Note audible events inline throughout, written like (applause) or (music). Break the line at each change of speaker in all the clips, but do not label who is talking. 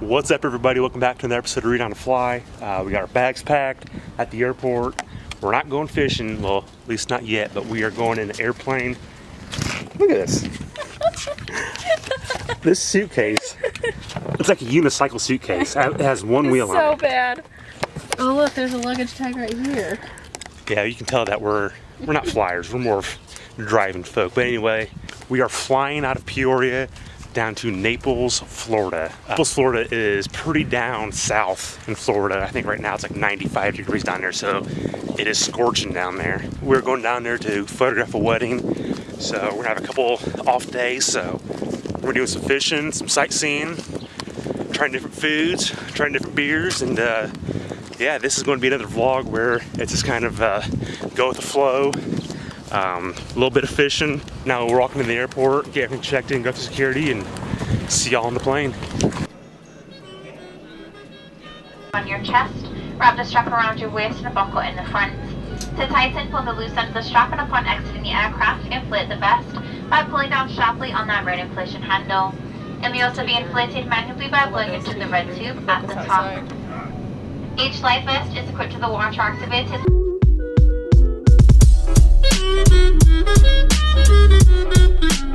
What's up, everybody? Welcome back to another episode of Reed on the Fly. Uh, we got our bags packed at the airport. We're not going fishing, well, at least not yet, but we are going in an airplane. Look at this. (laughs) this suitcase. It's like a unicycle suitcase. It has one
It's
wheel
so
on it.
So bad. Oh look, there's a luggage tag right here.
Yeah, you can tell that we're we're not flyers. We're more driving folk. But anyway, we are flying out of Peoria down to Naples, Florida. Naples, Florida is pretty down south in Florida. I think right now it's like 95 degrees down there, so it is scorching down there. We're going down there to photograph a wedding, so we're gonna have a couple off days. So we're doing some fishing, some sightseeing, trying different foods, trying different beers, and uh, yeah, this is to be another vlog where it's just kind of uh, go with the flow. Um, a little bit of fishing. Now we're walking to the airport, getting checked in, go through security, and see y'all on the plane.
on your chest. Wrap the strap around your waist and a buckle in the front. To tighten, pull the loose end of the strap and upon exiting the aircraft, inflate the vest by pulling down sharply on that red inflation handle. It may also be inflated manually by blowing into the red tube at the top. Each life vest is equipped with a water activated
Florida, waiting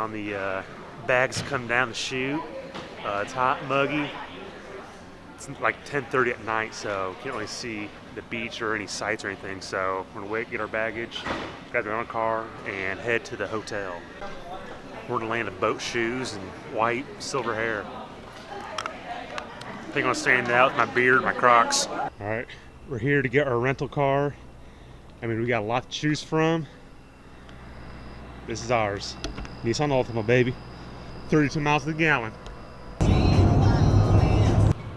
on the uh, bags come down the chute. Uh, it's hot, muggy. It's like 10:30 at night, so can't really see the beach or any sights or anything. So we're gonna wait, get our baggage, grab our own car, and head to the hotel. We're gonna land in boat shoes and white, silver hair. I think I'm gonna stand out with my beard, my Crocs. All right, we're here to get our rental car. I mean, we got a lot to choose from. This is ours. Nissan Altima, baby. 32 miles to the gallon.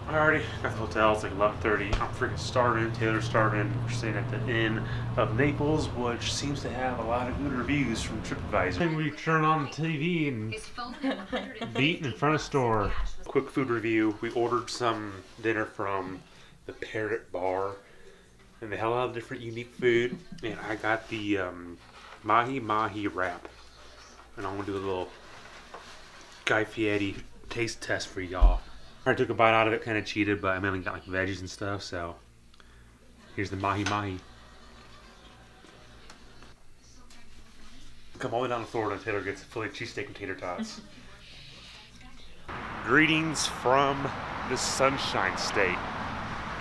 Alrighty, got the hotel. It's like 11:30. I'm freaking starving. Taylor's starving. We're staying at the Inn of Naples, which seems to have a lot of good reviews from TripAdvisor. And we turn on the TV and beat in front of store. Quick food review. We ordered some dinner from the Parrot Bar and they had a lot of different unique food. And I got the um, mahi mahi wrap, and I'm gonna do a little Guy Fieri taste test for y'all. I took a bite out of it, kind of cheated, but I mainly got like veggies and stuff. So here's the mahi mahi. Come all the way down to Florida, and Taylor gets a Philly cheesesteak and tater tots. (laughs) Greetings from the Sunshine State.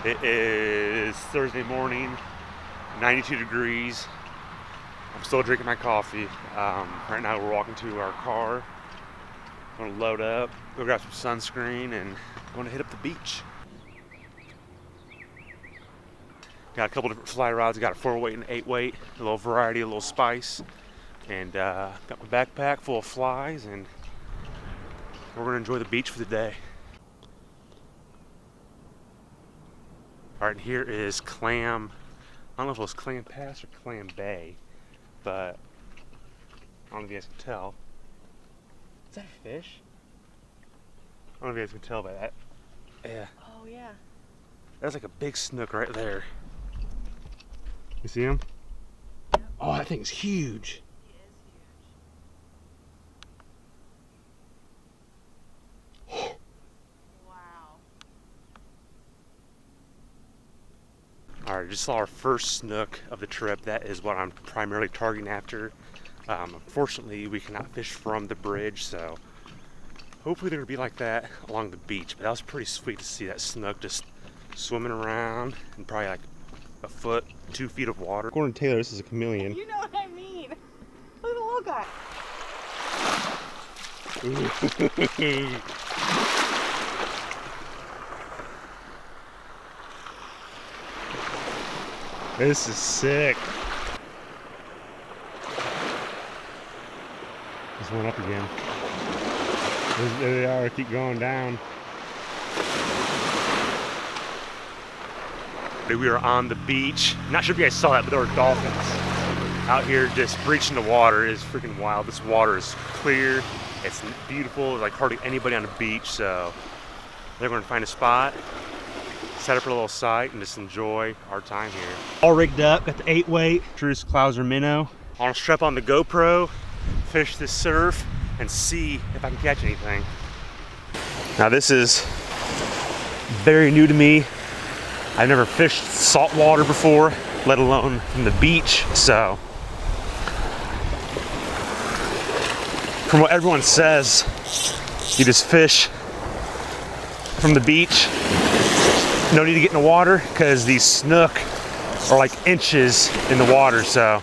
It is Thursday morning, 92 degrees. I'm still drinking my coffee. Um, right now we're walking to our car. I'm gonna load up, go grab some sunscreen, and going to hit up the beach. Got a couple different fly rods. Got a four weight and eight weight, a little variety, a little spice, and uh, got my backpack full of flies, and we're gonna enjoy the beach for the day. All right, here is Clam. I don't know if it was Clam Pass or Clam Bay, but I don't know if you guys can tell. Is that a fish? I don't know if you guys can tell by that. Yeah,
Oh yeah.
that's like a big snook right there. You see him? Oh, that thing's huge. Just saw our first snook of the trip. That is what I'm primarily targeting after. Um, unfortunately, we cannot fish from the bridge, so hopefully they're gonna be like that along the beach. But that was pretty sweet to see that snook just swimming around in probably like a foot, two feet of water. According to Taylor, this is a chameleon.
You know what I mean. Look at the little guy. (laughs)
This is sick. Just went up again. There they are, keep going down. We are on the beach. Not sure if you guys saw that, but there were dolphins out here just breaching the water. It is freaking wild. This water is clear. It's beautiful. There's like hardly anybody on the beach, so they're going to find a spot, set up for a little site, and just enjoy our time here. All rigged up. Got the eight weight Drew's Clouser minnow. Gonna strap on the GoPro, fish this surf, and see if I can catch anything. Now this is very new to me. I've never fished salt water before, let alone from the beach, so. From what everyone says, you just fish from the beach. No need to get in the water because these snook are like inches in the water, so.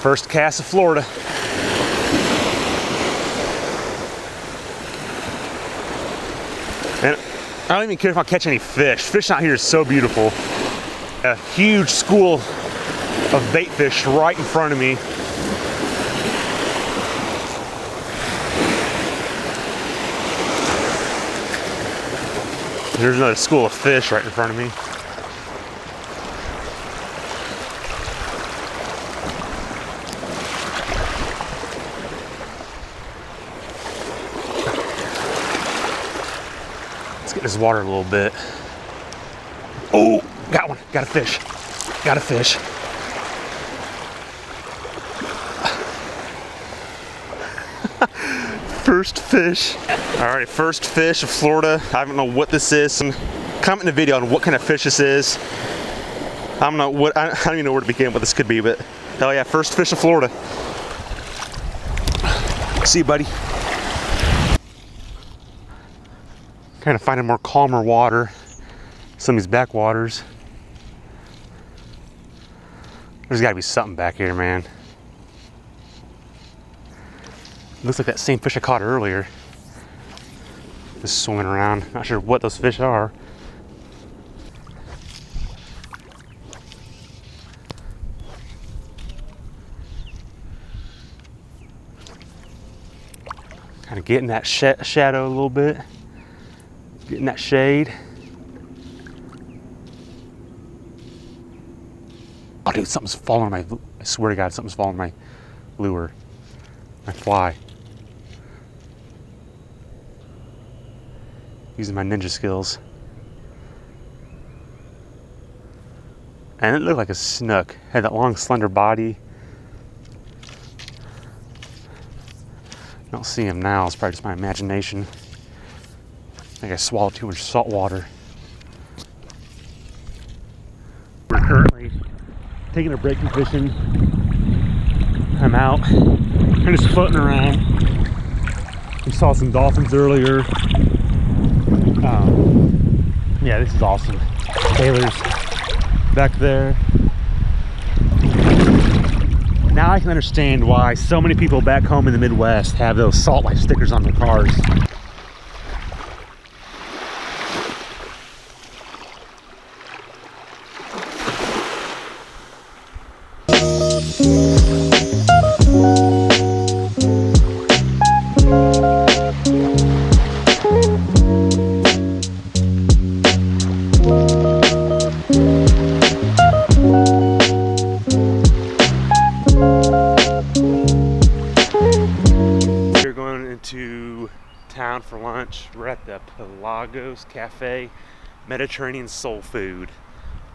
First cast of Florida. And I don't even care if I catch any fish. Fish out here is so beautiful. A huge school of bait fish right in front of me. There's another school of fish right in front of me. Let's get this water a little bit. Oh, got one. Got a fish. Got a fish. First fish. All right, first fish of Florida. I don't know what this is. Comment in the video on what kind of fish this is. I don't know what, I don't even know where to begin what this could be, but hell yeah, first fish of Florida. See you, buddy. Kind of finding more calmer water. Some of these backwaters. There's gotta be something back here, man. Looks like that same fish I caught earlier. Just swimming around. Not sure what those fish are. Kind of getting that sh shadow a little bit. Getting that shade. Oh, dude, something's falling on my. I swear to God, something's falling on my lure. My fly. Using my ninja skills. And it looked like a snook. Had that long, slender body. I don't see him now. It's probably just my imagination. I think I swallowed too much salt water. We're currently taking a break from fishing. I'm out. I'm just floating around. We saw some dolphins earlier. Yeah, this is awesome. Taylor's back there. Now I can understand why so many people back home in the Midwest have those salt life stickers on their cars. The Pelagos Cafe, Mediterranean soul food.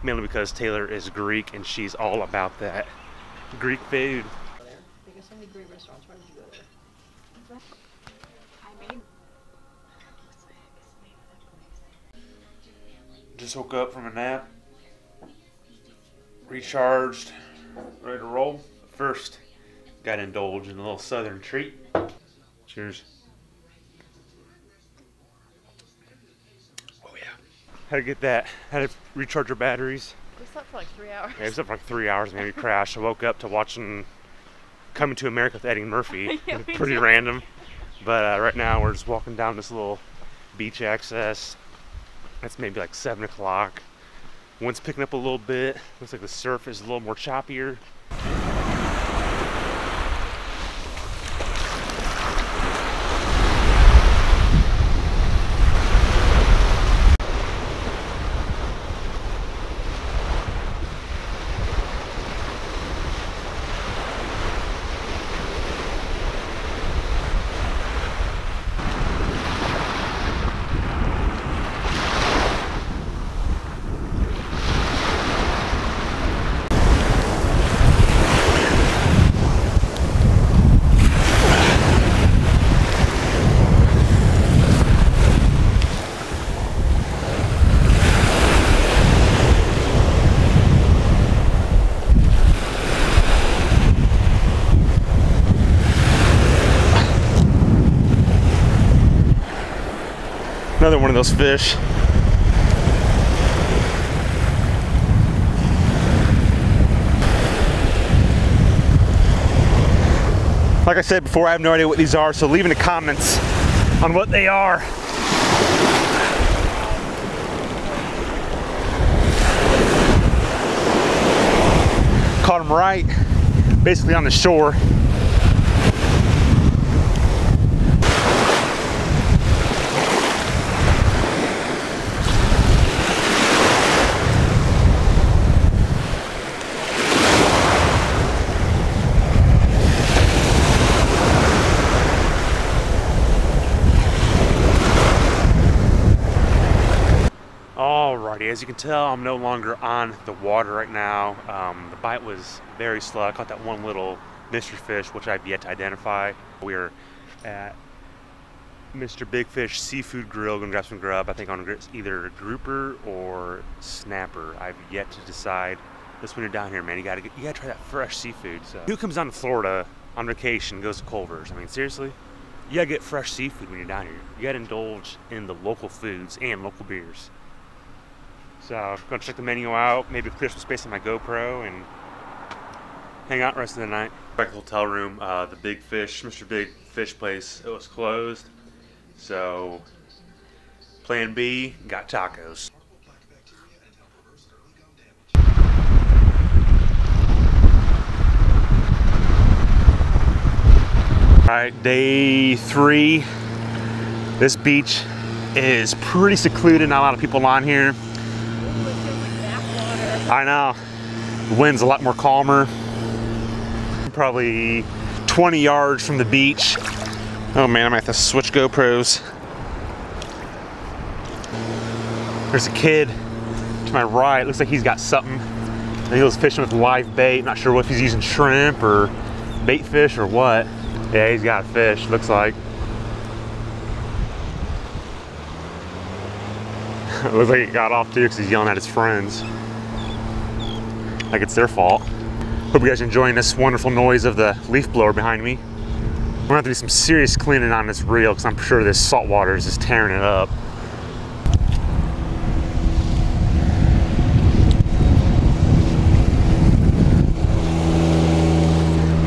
Mainly because Taylor is Greek and she's all about that Greek food.
Because so many great restaurants. Why did you go there? I made.
Just woke up from a nap, recharged, ready to roll. First, got to indulge in a little southern treat. Cheers. Oh yeah. Had to get that. Had to recharge our batteries.
We slept for like three hours.
Yeah, was up for like three hours, maybe crashed. I woke up to watching Coming to America with Eddie Murphy. (laughs)
Yeah, (laughs)
Pretty random. But uh, right now we're just walking down this little beach access. It's maybe like 7 o'clock. Wind's picking up a little bit. Looks like the surf is a little more choppier. Those fish. Like I said before, I have no idea what these are, so leave in the comments on what they are. Caught them right, basically on the shore. Alrighty, as you can tell, I'm no longer on the water right now. Um, the bite was very slow. I caught that one little mystery fish, which I've yet to identify. We are at Mr. Big Fish Seafood Grill, gonna grab some grub. I think on either grouper or snapper. I've yet to decide. This when you're down here, man, you gotta get, you gotta try that fresh seafood. So, who comes down to Florida on vacation, goes to Culver's? I mean, seriously, you gotta get fresh seafood when you're down here. You gotta indulge in the local foods and local beers. So I'm gonna check the menu out, maybe clear some space on my GoPro and hang out the rest of the night. Back at the hotel room, uh, the Big Fish, Mr. Big Fish place, it was closed. So plan B, got tacos. All right, day three. This beach is pretty secluded, not a lot of people on here. I know. The wind's a lot more calmer. Probably 20 yards from the beach. Oh man, I might have to switch GoPros. There's a kid to my right. Looks like he's got something. He was fishing with live bait. Not sure if he's using shrimp or bait fish or what. Yeah, he's got a fish, looks like. (laughs) looks like he got off too because he's yelling at his friends like it's their fault. Hope you guys are enjoying this wonderful noise of the leaf blower behind me. We're gonna have to do some serious cleaning on this reel because I'm sure this salt water is just tearing it up.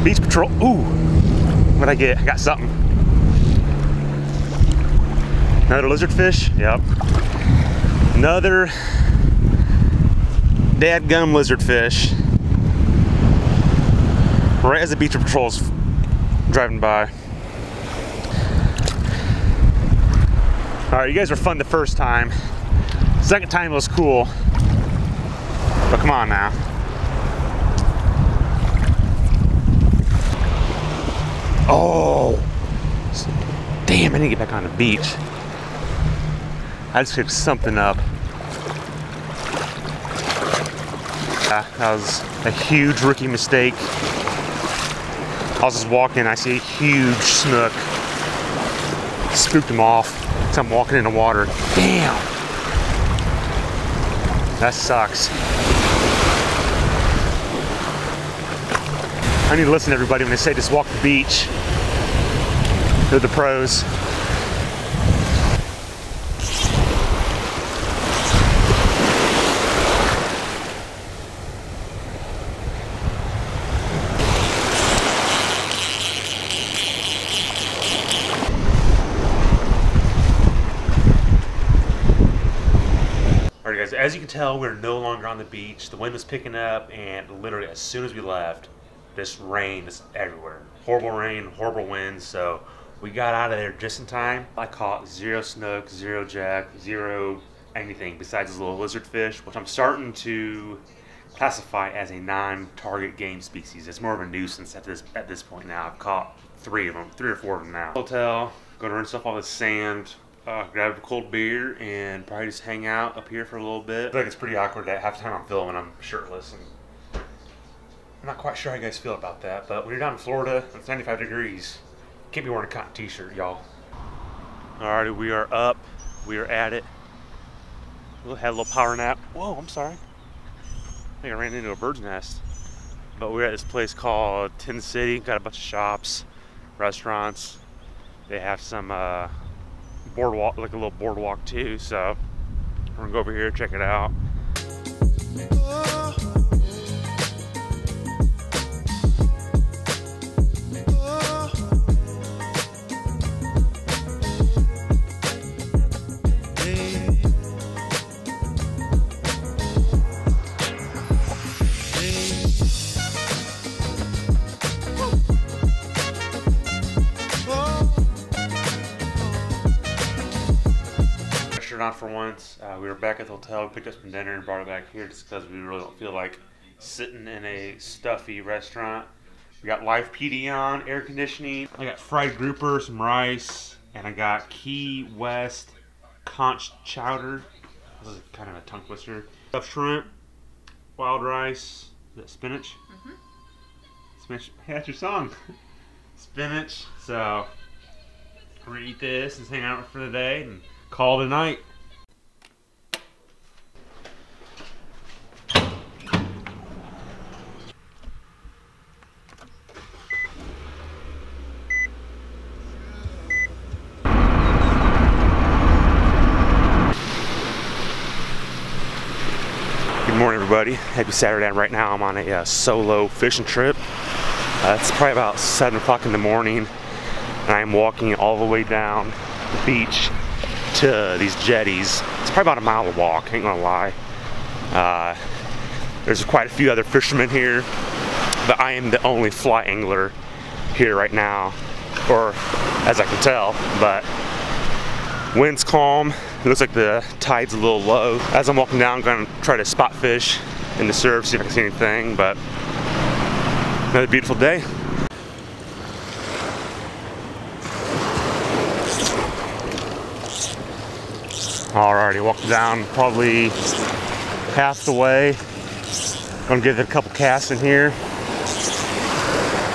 Beach Patrol, ooh, what'd I get? I got something. Another lizard fish, yep. Another dad gum lizard fish right as the beach patrol's driving by. All right, you guys were fun the first time. Second time was cool, but come on now. Oh, damn, I need to get back on the beach. I just picked something up. That was a huge rookie mistake. I was just walking, I see a huge snook. Scooped him off. So I'm walking in the water. Damn! That sucks. I need to listen to everybody when they say just walk the beach. They're the pros. Guys, as you can tell, we're no longer on the beach. The wind was picking up, and literally as soon as we left, this rain is everywhere. Horrible rain, horrible winds. So we got out of there just in time. I caught zero snook, zero jack, zero anything besides this little lizard fish, which I'm starting to classify as a non-target game species. It's more of a nuisance at this at this point now. I've caught three of them, three or four of them now. Hotel, gonna rinse off all the sand, uh, grab a cold beer, and probably just hang out up here for a little bit. I feel like it's pretty awkward that half the time I'm filming, I'm shirtless, and I'm not quite sure how you guys feel about that. But when you're down in Florida, it's 95 degrees. Can't be wearing a cotton t-shirt, y'all. Alrighty, we are up. We are at it. We had a little power nap. Whoa, I'm sorry. I think I ran into a bird's nest. But we're at this place called Tin City. Got a bunch of shops, restaurants. They have some uh, boardwalk, like a little boardwalk too. So we're gonna go over here, check it out. Once. Uh, we were back at the hotel, We picked up some dinner, and brought it back here just because we really don't feel like sitting in a stuffy restaurant. We got live PD on, air conditioning. I got fried grouper, some rice, and I got Key West conch chowder. This is kind of a tongue twister. Stuffed shrimp, wild rice, is that spinach?
Mhm.
Spinach, hey, (laughs) that's your song. spinach. So, we're gonna eat this and hang out for the day and call it a night. Good morning, everybody. Happy Saturday. Right now, I'm on a uh, solo fishing trip. Uh, it's probably about 7 o'clock in the morning, and I'm walking all the way down the beach to these jetties. It's probably about a mile walk, ain't gonna lie. Uh, there's quite a few other fishermen here, but I am the only fly angler here right now, or as I can tell, but wind's calm. It looks like the tide's a little low. As I'm walking down, I'm gonna try to spot fish in the surf, see if I can see anything, but another beautiful day. Alrighty, walked down probably half the way. Gonna give it a couple casts in here.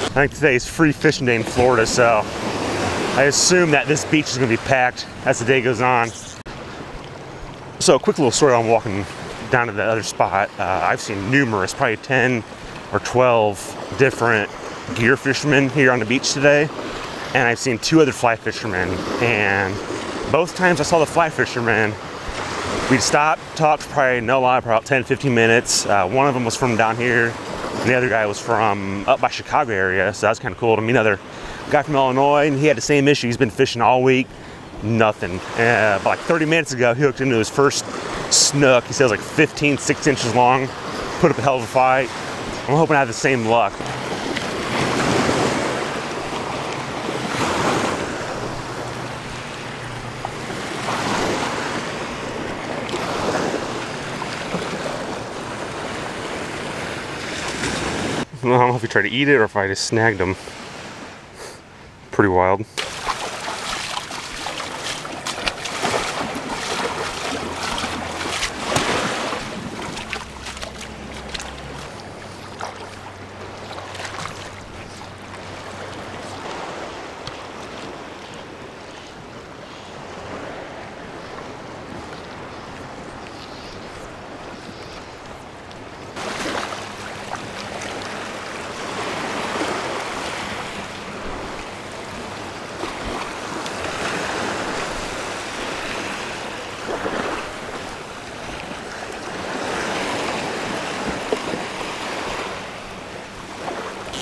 I think today is free fishing day in Florida, so I assume that this beach is gonna be packed as the day goes on. So a quick little story I'm walking down to the other spot. Uh, I've seen numerous, probably 10 or 12 different gear fishermen here on the beach today. And I've seen two other fly fishermen. And both times I saw the fly fishermen, we'd stop, talk probably no lie, for about 10, 15 minutes. Uh, one of them was from down here, and the other guy was from up by Chicago area, so that was kind of cool to meet another guy from Illinois, and he had the same issue. He's been fishing all week, nothing. Uh, like 30 minutes ago, he hooked into his first snook. He says like 15, 6 inches long, put up a hell of a fight. I'm hoping I have the same luck. I don't know if he tried to eat it or if I just snagged him. Pretty wild.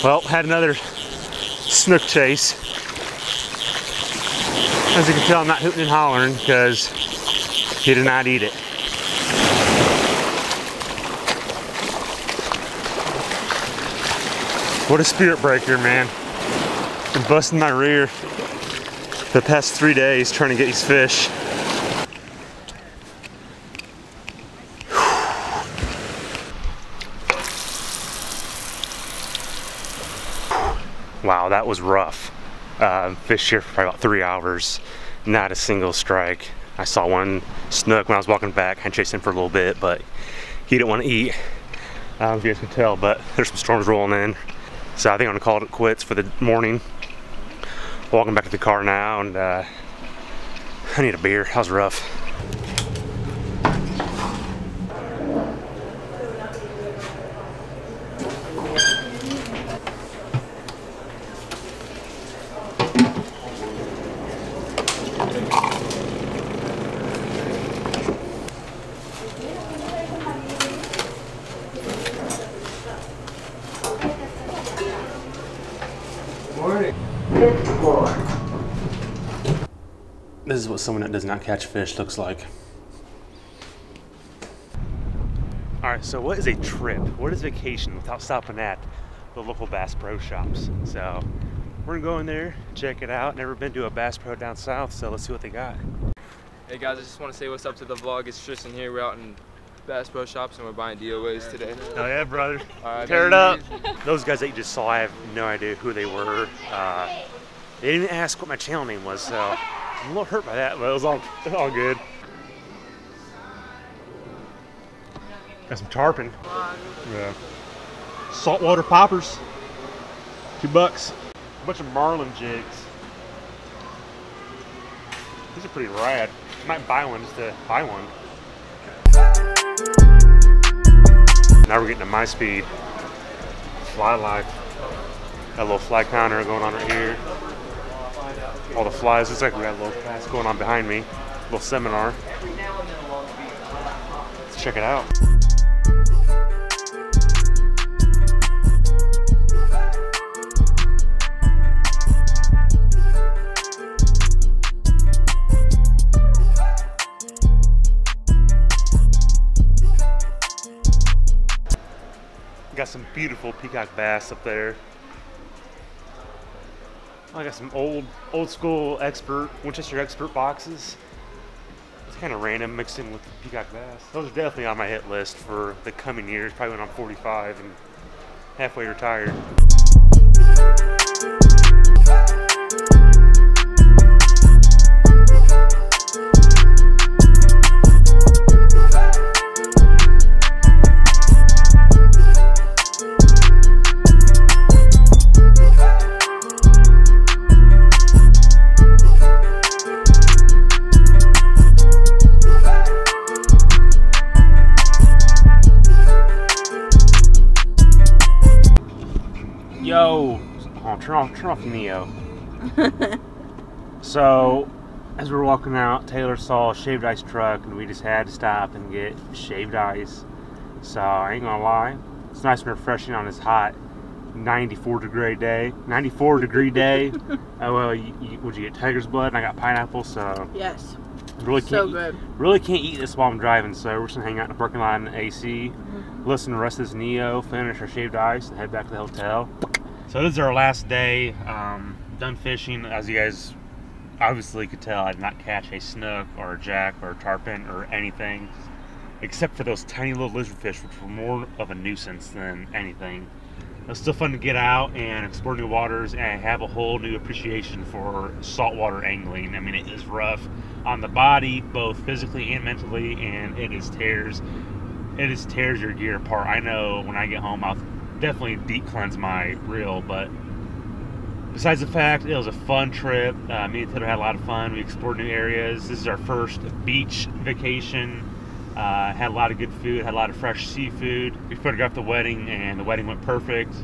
Well, had another snook chase. As you can tell, I'm not hooting and hollering because he did not eat it. What a spirit breaker, man. Been busting my rear the past three days trying to get these fish. That was rough. Uh, fished here for probably about three hours, not a single strike. I saw one snook when I was walking back. I chased him for a little bit, but he didn't want to eat. I don't know if you guys can tell, but there's some storms rolling in. So I think I'm gonna call it quits for the morning. Walking back to the car now, and uh, I need a beer. That was rough. This is what someone that does not catch fish looks like. All right, so what is a trip? What is vacation without stopping at the local Bass Pro shops? So we're gonna go in there, check it out. Never been to a Bass Pro down south, so let's see what they got.
Hey guys, I just want to say what's up to the vlog. It's Tristan here. We're out in Bass Pro Shops and we're buying DOAs today.
Oh yeah, brother.
All right,
Tear it up. Those guys that you just saw, I have no idea who they were. Uh, they didn't ask what my channel name was, so I'm a little hurt by that, but it was all, all good. Got some tarpon. Yeah. Saltwater poppers. Two bucks. A bunch of marlin jigs. These are pretty rad. I Might buy one just to buy one. Now we're getting to my speed. Fly life. Got a little fly counter going on right here. All the flies. Looks like we got a little class going on behind me. a little seminar. Let's check it out. Got some beautiful peacock bass up there. I got some old, old school expert Winchester expert boxes. It's kind of random mixed in with peacock bass. Those are definitely on my hit list for the coming years. Probably when I'm 45 and halfway retired. Turn off, Neo. (laughs) so, as we're walking out, Taylor saw a shaved ice truck, and we just had to stop and get shaved ice. So I ain't gonna lie, it's nice and refreshing on this hot 94 degree day. 94 degree day. (laughs) oh well, you, you, would you get tiger's blood? And I got pineapple, so
Yes.
really can't
So good.
really can't eat this while I'm driving. So we're just gonna hang out in the parking lot in the AC,
Mm-hmm.
listen to the rest of this Neo, finish our shaved ice, and head back to the hotel. So this is our last day. Um, done fishing. As you guys obviously could tell, I did not catch a snook or a jack or a tarpon or anything, except for those tiny little lizardfish, which were more of a nuisance than anything. It was still fun to get out and explore new waters and have a whole new appreciation for saltwater angling. I mean, it is rough on the body, both physically and mentally, and it is tears. It is tears your gear apart. I know when I get home, I'll definitely deep cleanse my reel, but besides the fact it was a fun trip, uh, me and Taylor had a lot of fun. We explored new areas. This is our first beach vacation. Uh, had a lot of good food, had a lot of fresh seafood. We photographed the wedding, and the wedding went perfect.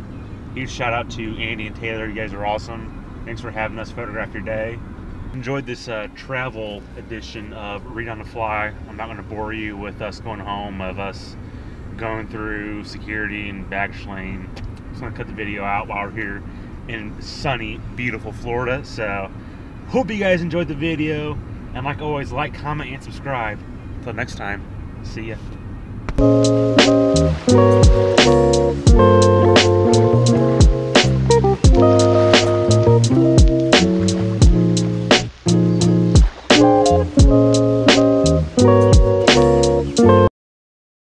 Huge shout out to Andy and Taylor. You guys are awesome. Thanks for having us photograph your day. Enjoyed this uh, travel edition of Reed on the Fly. I'm not going to bore you with us going home, of us going through security and baggage lane. Just to cut the video out while we're here in sunny, beautiful Florida. So, hope you guys enjoyed the video. And like always, like, comment, and subscribe. Until next time, see ya.